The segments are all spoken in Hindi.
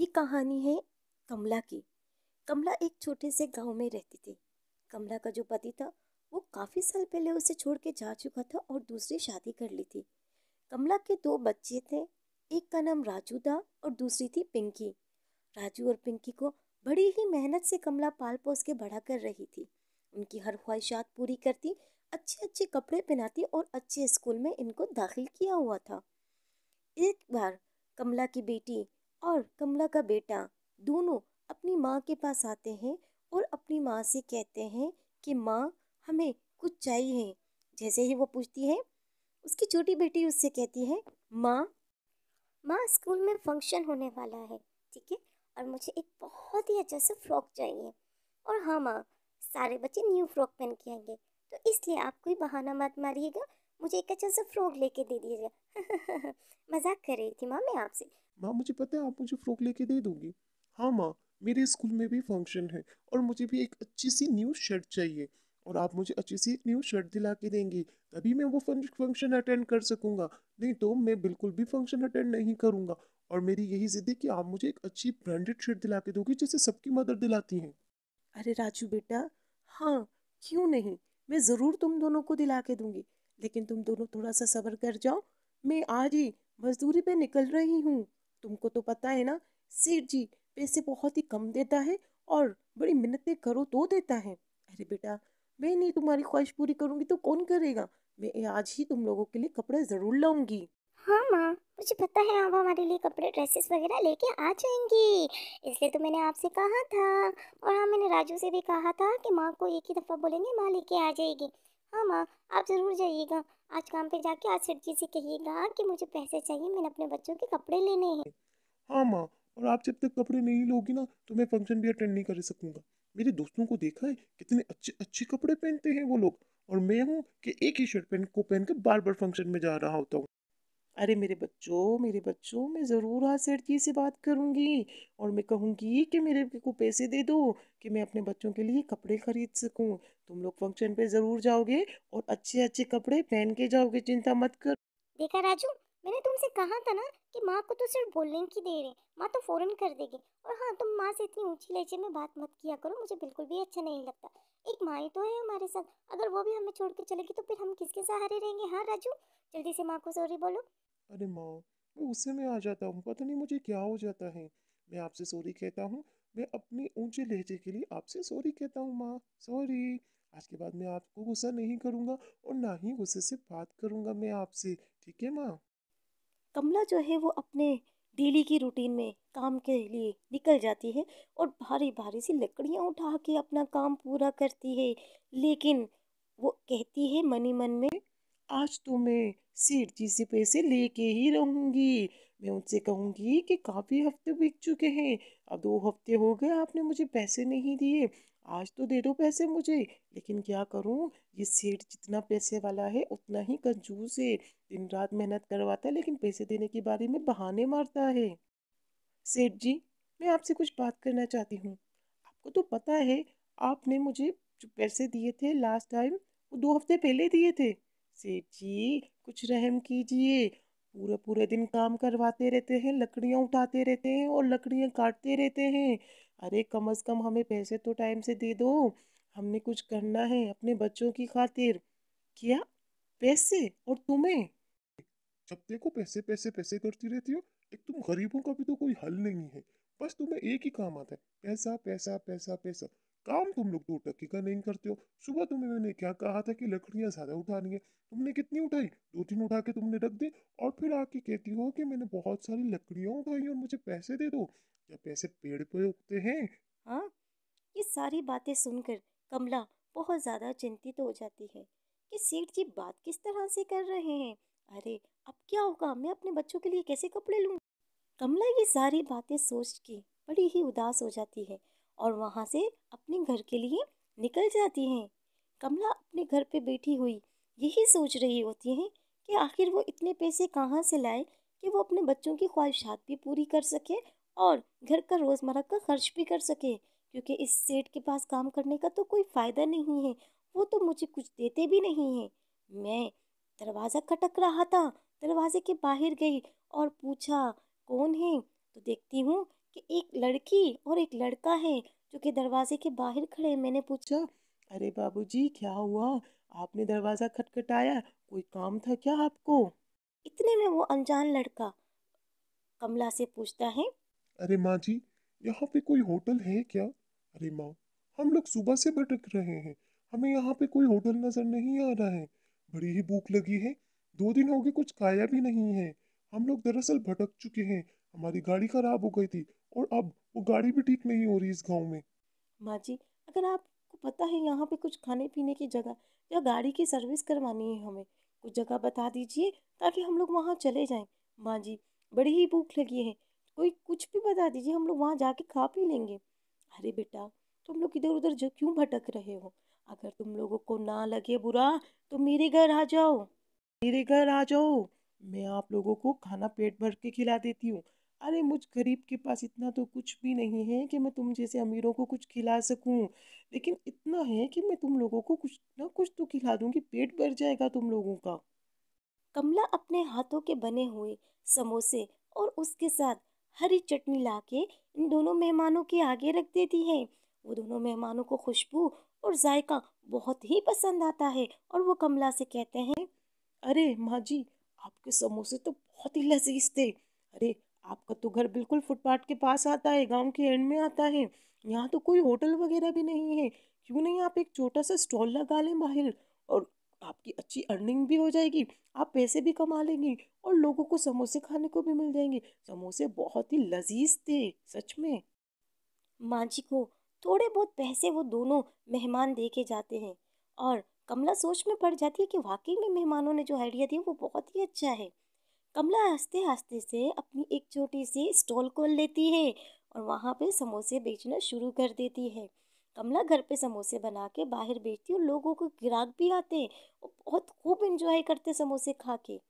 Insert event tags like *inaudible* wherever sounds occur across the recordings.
ये कहानी है कमला की। कमला एक छोटे से गाँव में रहती थी। कमला का जो पति था, वो काफ़ी साल पहले उसे छोड़ के जा चुका था और दूसरी शादी कर ली थी। कमला के दो बच्चे थे, एक का नाम राजू था और दूसरी थी पिंकी। राजू और पिंकी को बड़ी ही मेहनत से कमला पाल पोस के बड़ा कर रही थी। उनकी हर ख्वाहिशात पूरी करती अच्छे अच्छे कपड़े पहनाती और अच्छे स्कूल में इनको दाखिल किया हुआ था। एक बार कमला की बेटी और कमला का बेटा दोनों अपनी माँ के पास आते हैं और अपनी माँ से कहते हैं कि, माँ, हमें कुछ चाहिए। जैसे ही वो पूछती है, उसकी छोटी बेटी उससे कहती है, माँ माँ, स्कूल में फ़ंक्शन होने वाला है, ठीक है? और मुझे एक बहुत ही अच्छा सा फ्रॉक चाहिए। और हाँ माँ, सारे बच्चे न्यू फ्रॉक पहन के आएँगे। तो इसलिए आप कोई बहाना मत मारिएगा, मुझे एक अच्छा सा फ्रॉक लेके दे दीजिएगा। *laughs* मज़ाक कर रही थी माँ मैं आपसे। माँ मुझे पता है आप मुझे फ्रॉक लेके दे दोगी। हाँ माँ मेरे स्कूल में भी फ़ंक्शन है और मुझे भी एक अच्छी सी न्यू शर्ट चाहिए और आप मुझे अच्छी सी एक न्यू शर्ट दिला के देंगी तभी मैं वो फ़ंक्शन अटेंड कर सकूँगा। नहीं तो मैं बिल्कुल भी फ़ंक्शन अटेंड नहीं करूँगा और मेरी यही जिद है कि आप मुझे एक अच्छी ब्रांडेड शर्ट दिला के दोगी जैसे सबकी मदर दिलाती हैं। अरे राजू बेटा हाँ क्यों नहीं? मैं ज़रूर तुम दोनों को दिला के दूँगी लेकिन तुम दोनों थोड़ा सा सब्र कर जाओ मैं आज ही मजदूरी पे निकल रही हूँ। तुमको तो पता है ना, सेठ जी पैसे बहुत ही कम देता है और बड़ी मिन्नतें करो तो देता है। अरे बेटा, मैं नहीं तुम्हारी ख्वाहिश पूरी करूँगी तो कौन करेगा? मैं आज ही तुम लोगों के लिए कपड़े ज़रूर लाऊँगी। हाँ माँ, मुझे पता है आप हमारे लिए कपड़े, ड्रेसेस वगैरह लेके आ जाएँगी। इसलिए तो मैंने आपसे कहा था और हाँ मैंने राजू से भी कहा था कि माँ को एक ही दफ़ा बोलेंगे माँ लेके आ जाएगी। हाँ माँ, आप ज़रूर जाइएगा। आज काम पे जाके आज जी से कहिएगा कि मुझे पैसे चाहिए, मैंने अपने बच्चों के कपड़े लेने हैं। हाँ माँ, और आप जब तक कपड़े नहीं लोगी ना तो मैं फ़ंक्शन भी अटेंड नहीं कर सकूँगा। मेरे दोस्तों को देखा है, कितने अच्छे अच्छे कपड़े पहनते हैं वो लोग। और मैं हूँ कि एक ही शर्ट पहन, को पहन के बार बार फ़ंक्शन में जा रहा होता हूँ। अरे मेरे बच्चों मेरे बच्चों, मैं ज़रूर आज सेठ जी से बात करूँगी और मैं कहूँगी कि मेरे को पैसे दे दो कि मैं अपने बच्चों के लिए कपड़े खरीद सकूँ। तुम लोग फ़ंक्शन पे ज़रूर जाओगे और अच्छे अच्छे कपड़े पहन के जाओगे, चिंता मत कर। देखा राजू, मैंने तुमसे कहा था ना कि माँ को तो सिर्फ़ बोलने की देर है, माँ तो फ़ौरन कर देगी। और हाँ तुम माँ से इतनी ऊँची लहजे में बात मत किया करो, मुझे बिल्कुल भी अच्छा नहीं लगता। एक माँ ही तो है हमारे साथ, अगर वो भी हमें छोड़ के चलेगी तो फिर हम किसके सहारे रहेंगे हाँ राजू? जल्दी से माँ को सॉरी बोलो। अरे माँ, मैं गुस्से में आ जाता हूँ। पता नहीं मुझे क्या हो जाता है। मैं आपसे सॉरी कहता हूँ। मैं अपने ऊँचे लहजे के लिए आपसे सॉरी कहता हूँ माँ। सॉरी। आज के बाद मैं आपको गुस्सा नहीं करूँगा और ना ही गुस्से से बात करूँगा मैं आपसे। ठीक है माँ? कमला जो है वो अपने डेली की रूटीन में काम के लिए निकल जाती है और भारी भारी सी लकड़ियाँ उठा के अपना काम पूरा करती है। लेकिन वो कहती है मनी मन में, आज तो मैं सेठ जी से पैसे लेके ही रहूँगी। मैं उनसे कहूँगी कि काफ़ी हफ़्ते बीत चुके हैं। अब दो हफ़्ते हो गए, आपने मुझे पैसे नहीं दिए। आज तो दे दो पैसे मुझे। लेकिन क्या करूँ? ये सेठ जितना पैसे वाला है, उतना ही कंजूस है। दिन रात मेहनत करवाता है, लेकिन पैसे देने के बारे में बहाने मारता है। सेठ जी, मैं आपसे कुछ बात करना चाहती हूँ। आपको तो पता है, आपने मुझे जो पैसे दिए थे लास्ट टाइम वो दो हफ़्ते पहले दिए थे। सेठ जी कुछ रहम कीजिए। पूरे पूरे दिन काम करवाते रहते हैं, लकड़ियाँ उठाते रहते हैं और लकड़ियाँ काटते रहते हैं। अरे, कम अज़ कम हमें पैसे तो टाइम से दे दो। हमने कुछ करना है अपने बच्चों की खातिर। क्या? पैसे? और तुम्हें? जब देखो पैसे पैसे पैसे करती रहती हो, एक तुम गरीबों का भी तो कोई हल नहीं है। बस तुम्हें एक ही काम आता है, पैसा पैसा पैसा पैसा। काम तुम लोग दो टक्के का नहीं करते हो। सुबह तुम्हें मैंने क्या कहा था कि लकड़ियाँ ज़्यादा उठानी है? तुमने कितनी उठाई? दो तीन उठा के तुमने रख दी और फिर आके कहती हो कि मैंने बहुत सारी लकड़ियाँ उठाई और मुझे पैसे दे दो। क्या पैसे पेड़ पे उगते हैं? हाँ ये सारी बातें सुनकर कमला बहुत ज़्यादा चिंतित हो जाती है कि सेठ जी बात किस तरह से कर रहे हैं? अरे, अब क्या होगा? मैं अपने बच्चों के लिए कैसे कपड़े लूँ? कमला ये सारी बातें सोच के बड़ी ही उदास हो जाती है और वहाँ से अपने घर के लिए निकल जाती हैं। कमला अपने घर पे बैठी हुई यही सोच रही होती हैं कि आखिर वो इतने पैसे कहाँ से लाए कि वो अपने बच्चों की ख्वाहिशात भी पूरी कर सके और घर का रोज़मर्रा का खर्च भी कर सके। क्योंकि इस सेठ के पास काम करने का तो कोई फ़ायदा नहीं है, वो तो मुझे कुछ देते भी नहीं हैं। मैं दरवाज़ा खटक रहा था, दरवाजे के बाहर गई और पूछा, कौन है? तो देखती हूँ कि एक लड़की और एक लड़का है जो कि दरवाजे के बाहर खड़े हैं। मैंने पूछा, अरे बाबूजी, क्या हुआ? आपने दरवाज़ा खटखटाया? कोई काम था क्या आपको? इतने में वो अनजान लड़का कमला से पूछता है, अरे माँ जी, यहाँ पे कोई होटल है क्या? अरे माँ, हम लोग सुबह से भटक रहे हैं। हमें यहाँ पे कोई होटल नज़र नहीं आ रहा है। बड़ी ही भूख लगी है। दो दिन हो गए कुछ खाया भी नहीं है। हम लोग दरअसल भटक चुके हैं। हमारी गाड़ी खराब हो गई थी। और अब वो गाड़ी भी ठीक नहीं हो रही इस गाँव में। माँ जी, अगर आपको पता है यहाँ पे कुछ खाने पीने की जगह या गाड़ी की सर्विस करवानी है हमें, कुछ जगह बता दीजिए ताकि हम लोग वहाँ चले जाएँ। माँ जी, बड़ी ही भूख लगी है। कोई कुछ भी बता दीजिए, हम लोग वहाँ जाके खा पी लेंगे। अरे बेटा, तुम लोग इधर उधर क्यों भटक रहे हो? अगर तुम लोगों को ना लगे बुरा तो मेरे घर आ जाओ। मेरे घर आ जाओ। मैं आप लोगों को खाना पेट भर के खिला देती हूँ। अरे मुझ गरीब के पास इतना तो कुछ भी नहीं है कि मैं तुम जैसे अमीरों को कुछ खिला सकूँ। लेकिन इतना है कि मैं तुम लोगों को कुछ ना कुछ तो खिला दूँगी पेट भर जाएगा तुम लोगों का। कमला अपने हाथों के बने हुए समोसे और उसके साथ हरी चटनी लाके इन दोनों मेहमानों के आगे रख देती है। वो दोनों मेहमानों को खुशबू और जायका बहुत ही पसंद आता है और वो कमला से कहते हैं अरे माँ जी आपके समोसे तो बहुत ही लजीज थे। अरे आपका तो घर बिल्कुल फुटपाथ के पास आता है, गाँव के एंड में आता है। यहाँ तो कोई होटल वगैरह भी नहीं है। क्यों नहीं आप एक छोटा सा स्टॉल लगा लें बाहर और आपकी अच्छी अर्निंग भी हो जाएगी, आप पैसे भी कमा लेंगी और लोगों को समोसे खाने को भी मिल जाएँगे। समोसे बहुत ही लजीज थे, सच में। माँ जी को थोड़े बहुत पैसे वो दोनों मेहमान दे के जाते हैं और कमला सोच में पड़ जाती है कि वाकई में मेहमानों ने जो आइडिया दिया वो बहुत ही अच्छा है। कमला हँसते हँसते से अपनी एक छोटी सी स्टॉल खोल लेती है और वहाँ पे समोसे बेचना शुरू कर देती है। कमला घर पे समोसे बना के बाहर बेचती और लोगों को ग्राहक भी आते हैं और बहुत खूब इंजॉय करते समोसे खा के।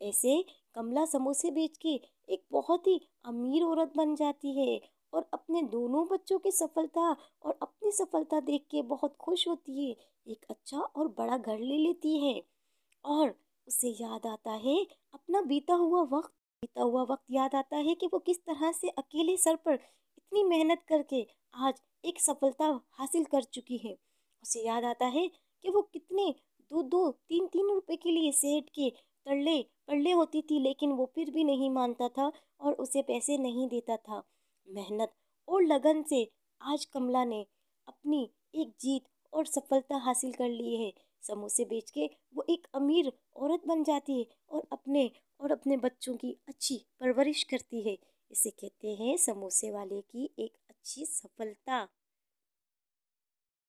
ऐसे कमला समोसे बेच के एक बहुत ही अमीर औरत बन जाती है और अपने दोनों बच्चों की सफलता और अपनी सफलता देख के बहुत खुश होती है। एक अच्छा और बड़ा घर ले लेती है और उसे याद आता है। अपना बीता हुआ वक्त, बीता हुआ वक्त याद आता है कि वो किस तरह से अकेले सर पर इतनी मेहनत करके आज एक सफलता हासिल कर चुकी है। उसे याद आता है कि वो कितने दो दो तीन तीन रुपए के लिए सेठ के तरले पड़ले होती थी, लेकिन वो फिर भी नहीं मानता था और उसे पैसे नहीं देता था। मेहनत और लगन से आज कमला ने अपनी एक जीत और सफलता हासिल कर ली है। समोसे बेच के वो एक अमीर औरत बन जाती है और अपने और अपने बच्चों की अच्छी परवरिश करती है। इसे कहते हैं समोसे वाले की एक अच्छी सफलता।